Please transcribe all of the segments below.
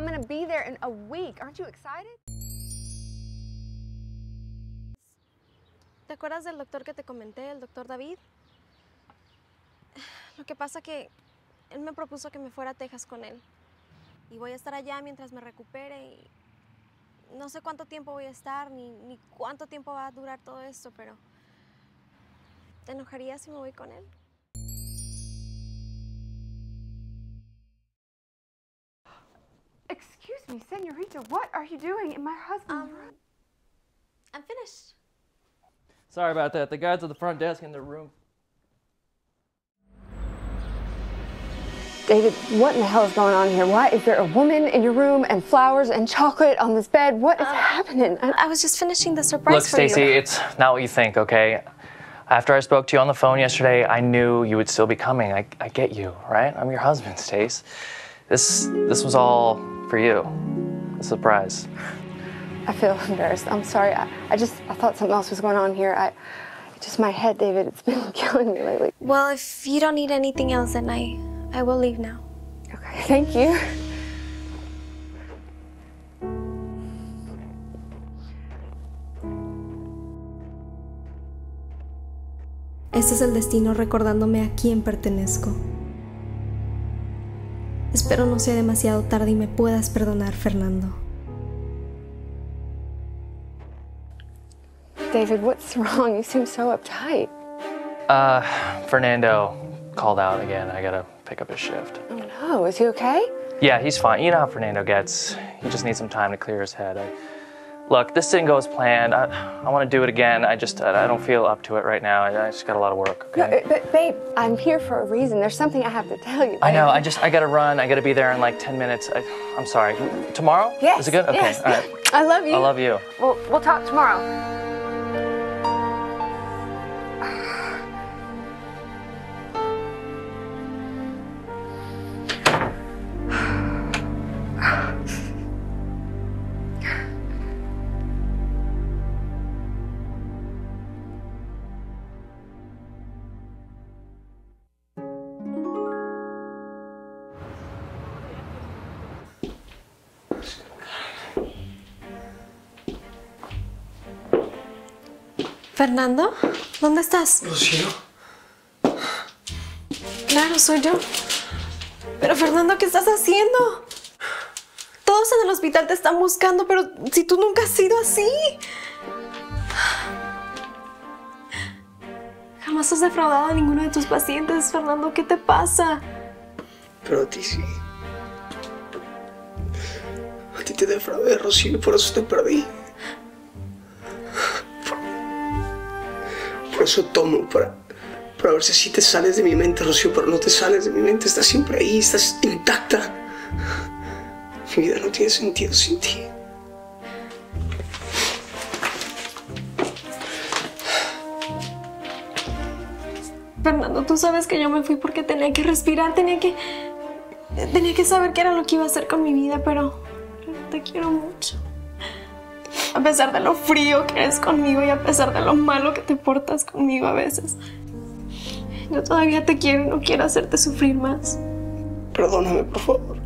I'm gonna be there in a week. Aren't you excited? ¿Te acuerdas del doctor que te comenté, el doctor David? Lo que pasa que él me propuso que me fuera a Texas con él. Y voy a estar allá mientras me recupere y no sé cuánto tiempo voy a estar ni, ni cuánto tiempo va a durar todo esto, pero ¿te enojarías si me voy con él? Me, senorita, what are you doing in my husband's Um, room? I'm finished. Sorry about that. The guys at the front desk in their room. David, what in the hell is going on here? Why is there a woman in your room and flowers and chocolate on this bed? What is happening? I- I was just finishing the surprise Look, for Stacy, you. it's not what you think, okay? After I spoke to you on the phone yesterday, I knew you would still be coming. I, I get you, right? I'm your husband, Stace. This this was all for you. A surprise. I feel embarrassed. I'm sorry. I, I just I thought something else was going on here. I just my head, David. It's been killing me lately. Well, if you don't need anything else, then I, I will leave now. Okay, thank you. Este es el destino recordándome a quién pertenezco. Espero no sea demasiado tarde y me puedas perdonar, Fernando. David, what's wrong? You seem so uptight. Uh, Fernando called out again. I gotta pick up his shift. Oh no, is he okay? Yeah, he's fine. You know how Fernando gets. He just needs some time to clear his head. I, look, this didn't go as planned. I, I want to do it again. I just I don't feel up to it right now. I, I just got a lot of work. Okay. uh, but babe, I'm here for a reason. There's something I have to tell you. I know. I just I gotta run. I gotta be there in like ten minutes. I, I'm sorry. Tomorrow? Yes. Is it good? Okay. Yes. All right. I love you. I love you. We'll we'll talk tomorrow. Fernando, ¿dónde estás? Rocío, Claro, soy yo. Pero Fernando, ¿qué estás haciendo? Todos en el hospital te están buscando, pero si tú nunca has sido así. Jamás has defraudado a ninguno de tus pacientes, Fernando. ¿Qué te pasa? pero a ti sí. A ti te defraudé, Rocío, y por eso te perdí. Eso tomo, para, para ver si así te sales de mi mente, Rocío, pero no te sales de mi mente, estás siempre ahí, estás intacta. Mi vida no tiene sentido sin ti. Fernando, tú sabes que yo me fui porque tenía que respirar, tenía que. Tenía que saber qué era lo que iba a hacer con mi vida, pero. te quiero mucho. A pesar de lo frío que eres conmigo y a pesar de lo malo que te portas conmigo a veces. Yo todavía te quiero y no quiero hacerte sufrir más. Perdóname, por favor.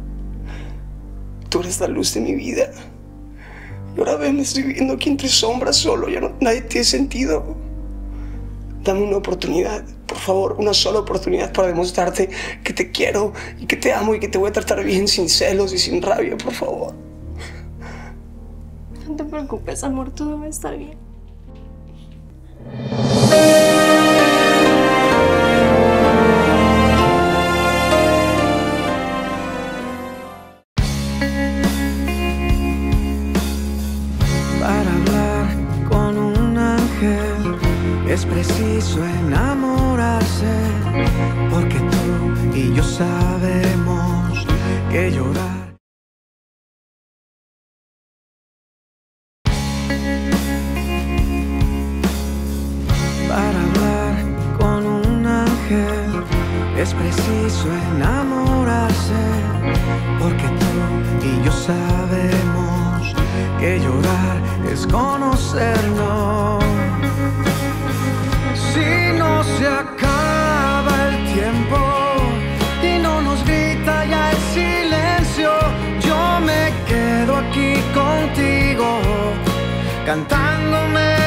Tú eres la luz de mi vida. Y ahora ven, estoy viviendo aquí entre sombras solo. Ya no, nadie tiene sentido. Dame una oportunidad, por favor, una sola oportunidad para demostrarte que te quiero y que te amo y que te voy a tratar bien sin celos y sin rabia, por favor. No te preocupes, amor, todo va a estar bien. Para hablar con un ángel es preciso enamorarse, porque tú y yo sabemos que llorar. Es preciso enamorarse, porque tú y yo sabemos que llorar es conocernos. Si no se acaba el tiempo y no nos grita ya el silencio, yo me quedo aquí contigo, cantándome.